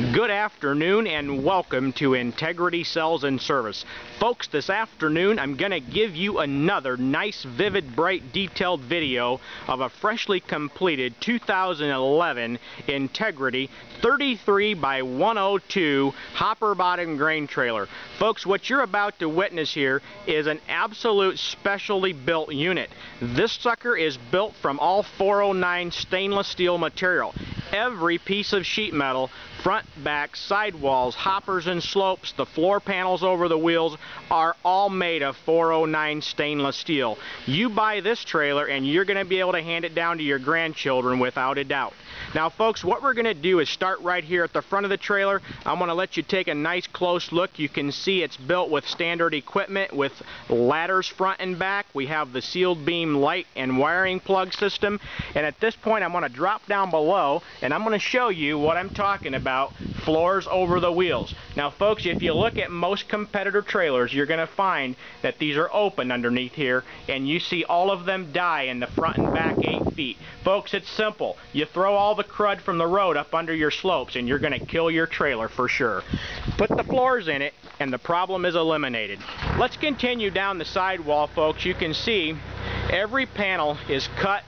Good afternoon and welcome to Integrity Sales and Service. Folks, this afternoon I'm going to give you another nice, vivid, bright, detailed video of a freshly completed 2011 Integrity 33 by 102 hopper bottom grain trailer. Folks, what you're about to witness here is an absolute specially built unit. This sucker is built from all 409 stainless steel material. Every piece of sheet metal front, back, sidewalls, hoppers and slopes, the floor panels over the wheels are all made of 409 stainless steel. You buy this trailer and you're going to be able to hand it down to your grandchildren without a doubt. Now folks, what we're going to do is start right here at the front of the trailer. I'm going to let you take a nice close look. You can see it's built with standard equipment with ladders front and back. We have the sealed beam light and wiring plug system. And at this point I'm going to drop down below and I'm going to show you what I'm talking about, floors over the wheels. Now folks, if you look at most competitor trailers, you're going to find that these are open underneath here and you see all of them die in the front and back 8 feet. Folks, it's simple. You throw all the crud from the road up under your slopes and you're going to kill your trailer for sure. Put the floors in it and the problem is eliminated. Let's continue down the sidewall folks. You can see every panel is cut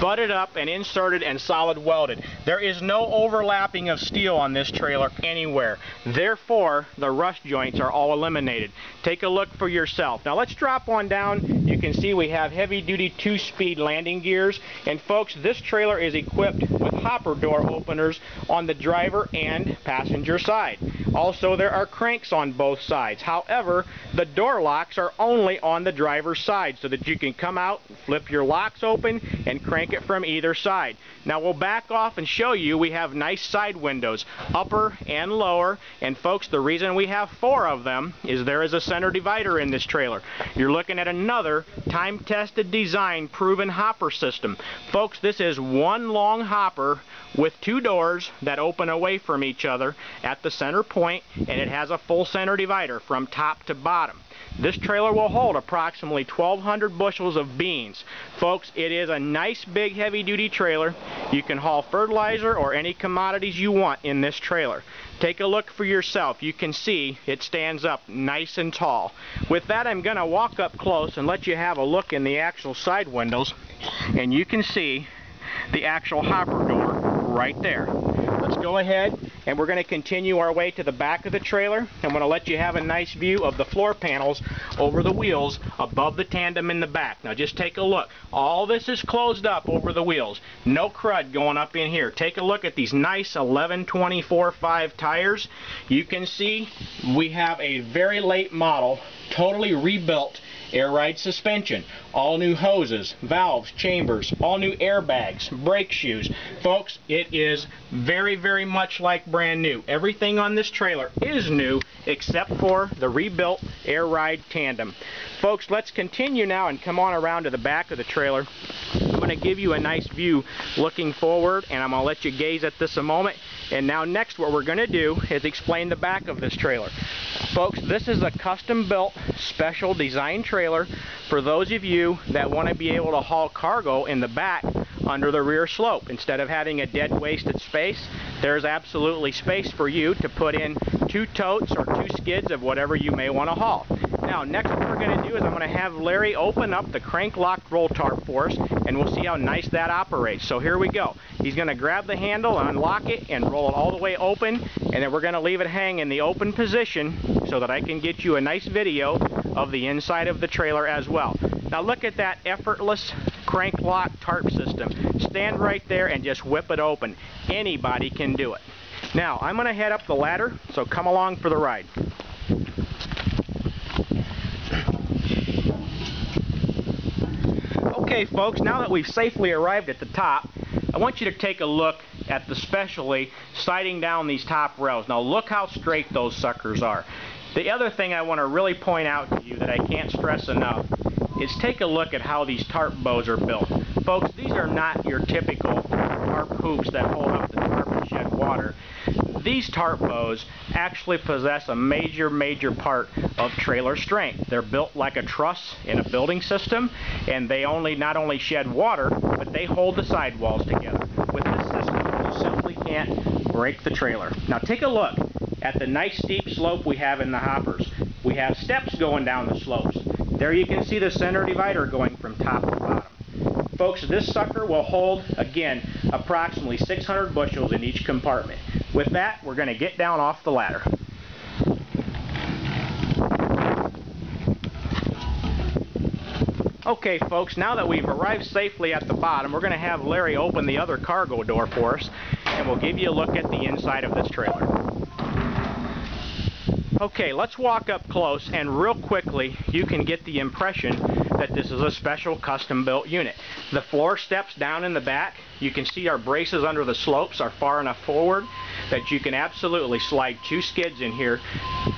butted up and inserted and solid welded. There is no overlapping of steel on this trailer anywhere. Therefore, the rust joints are all eliminated. Take a look for yourself. Now let's drop on down. You can see we have heavy duty two-speed landing gears. And folks, this trailer is equipped with hopper door openers on the driver and passenger side. Also, there are cranks on both sides. However, the door locks are only on the driver's side so that you can come out, flip your locks open, and crank it from either side. Now we'll back off and show you we have nice side windows, upper and lower. And folks, the reason we have four of them is there is a center divider in this trailer. You're looking at another time-tested design, proven hopper system. Folks, this is one long hopper with two doors that open away from each other at the center point and it has a full center divider from top to bottom. This trailer will hold approximately 1,200 bushels of beans. Folks, it is a nice big heavy duty trailer. You can haul fertilizer or any commodities you want in this trailer. Take a look for yourself. You can see it stands up nice and tall. With that, I'm going to walk up close and let you have a look in the actual side windows. And you can see the actual hopper door right there. Let's go ahead and we're going to continue our way to the back of the trailer. I'm going to let you have a nice view of the floor panels over the wheels above the tandem in the back. Now just take a look. All this is closed up over the wheels. No crud going up in here. Take a look at these nice 1124.5 tires. You can see we have a very late model, totally rebuilt air ride suspension, all new hoses, valves, chambers, all new airbags, brake shoes. Folks, it is very, very much like brand new. Everything on this trailer is new except for the rebuilt air ride tandem. Folks, let's continue now and come on around to the back of the trailer. I'm going to give you a nice view looking forward and I'm going to let you gaze at this a moment. And now next what we're going to do is explain the back of this trailer. Folks, this is a custom built special design trailer for those of you that want to be able to haul cargo in the back under the rear slope. Instead of having a dead wasted space, there's absolutely space for you to put in two totes or two skids of whatever you may want to haul. Now, next what we're going to do is I'm going to have Larry open up the crank lock roll tarp for us, and we'll see how nice that operates. So here we go. He's going to grab the handle, unlock it, and roll it all the way open, and then we're going to leave it hang in the open position so that I can get you a nice video of the inside of the trailer as well. Now look at that effortless crank lock tarp system. Stand right there and just whip it open. Anybody can do it. Now, I'm going to head up the ladder, so come along for the ride. Okay folks, now that we've safely arrived at the top, I want you to take a look at the specially sighting down these top rails. Now look how straight those suckers are. The other thing I want to really point out to you that I can't stress enough is take a look at how these tarp bows are built. Folks, these are not your typical tarp hoops that hold up the tarp and shed water. These tarp bows actually possess a major, major part of trailer strength. They're built like a truss in a building system, and they only not only shed water, but they hold the sidewalls together. With this system, you simply can't break the trailer. Now take a look at the nice steep slope we have in the hoppers. We have steps going down the slopes. There you can see the center divider going from top to bottom. Folks, this sucker will hold, again, approximately 600 bushels in each compartment. With that, we're going to get down off the ladder. Okay folks, now that we've arrived safely at the bottom, we're going to have Larry open the other cargo door for us, and we'll give you a look at the inside of this trailer. Okay, let's walk up close, and real quickly, you can get the impression that this is a special custom-built unit. The floor steps down in the back. You can see our braces under the slopes are far enough forward that you can absolutely slide two skids in here.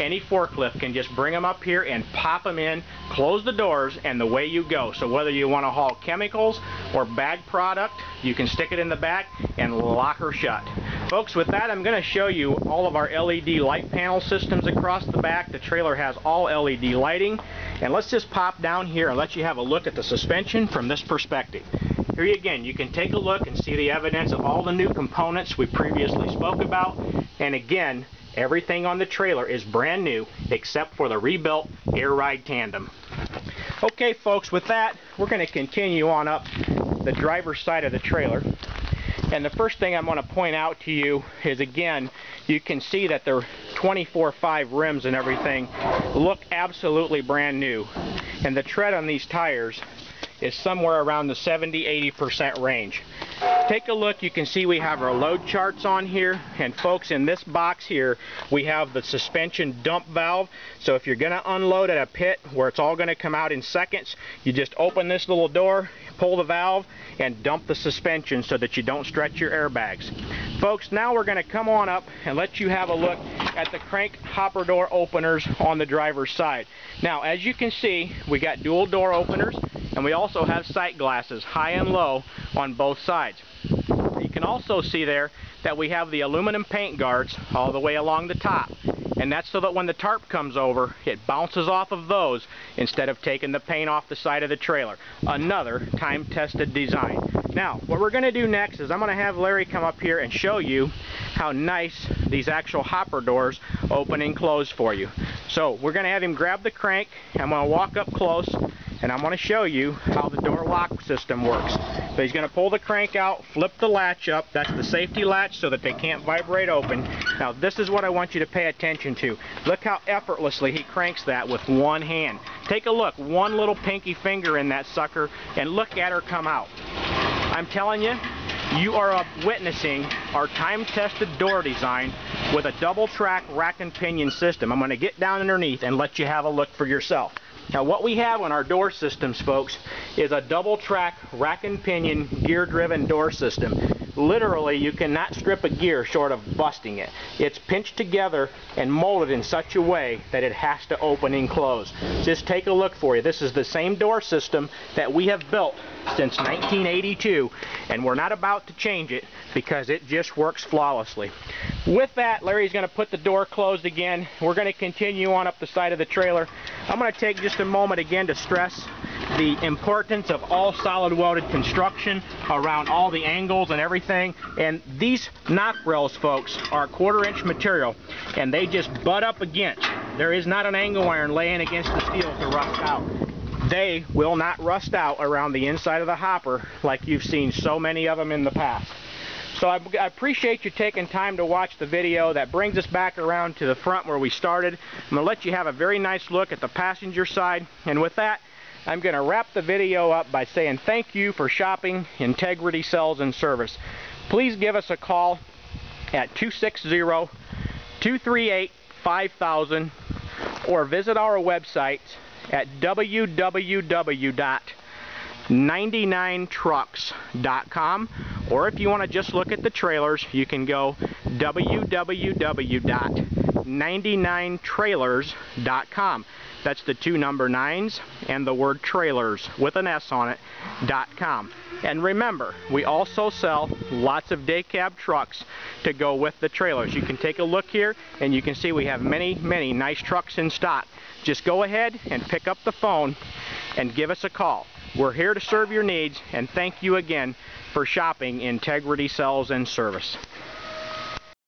Any forklift can just bring them up here and pop them in, close the doors, and the way you go. So whether you want to haul chemicals or bag product, you can stick it in the back and lock her shut. Folks, with that, I'm going to show you all of our LED light panel systems across the back. The trailer has all LED lighting. And let's just pop down here and let you have a look at the suspension from this perspective. Here again, you can take a look and see the evidence of all the new components we previously spoke about. And again, everything on the trailer is brand new except for the rebuilt air ride tandem. Okay folks, with that, we're going to continue on up the driver's side of the trailer. And the first thing I'm going to point out to you is again, you can see that the 24-5 rims and everything look absolutely brand new. And the tread on these tires is somewhere around the 70-80% range. Take a look, you can see we have our load charts on here, and folks, in this box here, we have the suspension dump valve, so if you're going to unload at a pit where it's all going to come out in seconds, you just open this little door, pull the valve, and dump the suspension so that you don't stretch your airbags. Folks, now we're going to come on up and let you have a look at the crank hopper door openers on the driver's side. Now, as you can see, we got dual door openers, and we also have sight glasses, high and low, on both sides. You can also see there that we have the aluminum paint guards all the way along the top. And that's so that when the tarp comes over, it bounces off of those instead of taking the paint off the side of the trailer. Another time-tested design. Now, what we're going to do next is I'm going to have Larry come up here and show you how nice these actual hopper doors open and close for you. So, we're going to have him grab the crank. I'm going to walk up close and I'm going to show you how the door lock system works. So he's going to pull the crank out, flip the latch up. That's the safety latch so that they can't vibrate open. Now this is what I want you to pay attention to. Look how effortlessly he cranks that with one hand. Take a look, one little pinky finger in that sucker, and look at her come out. I'm telling you, you are witnessing our time-tested door design with a double-track rack and pinion system. I'm going to get down underneath and let you have a look for yourself. Now what we have on our door systems, folks, is a double track rack and pinion gear driven door system. Literally, you cannot strip a gear short of busting it. It's pinched together and molded in such a way that it has to open and close. Just take a look for you. This is the same door system that we have built since 1982 and we're not about to change it because it just works flawlessly. With that, Larry's going to put the door closed again. We're going to continue on up the side of the trailer. I'm going to take just a moment again to stress the importance of all solid welded construction around all the angles and everything. And these knock rails, folks, are quarter inch material and they just butt up against. There is not an angle iron laying against the steel to rust out. They will not rust out around the inside of the hopper like you've seen so many of them in the past. So I, appreciate you taking time to watch the video. That brings us back around to the front where we started. I'm going to let you have a very nice look at the passenger side. And with that, I'm going to wrap the video up by saying thank you for shopping Integrity Sales and Service. Please give us a call at 260-238-5000 or visit our website at www.99trucks.com or if you want to just look at the trailers you can go www.99trailers.com that's the two number nines and the word trailers with an S on it dot com. And remember, we also sell lots of day cab trucks to go with the trailers. You can take a look here and you can see we have many, many nice trucks in stock. Just go ahead and pick up the phone and give us a call. We're here to serve your needs and thank you again for shopping Integrity Sales and Service.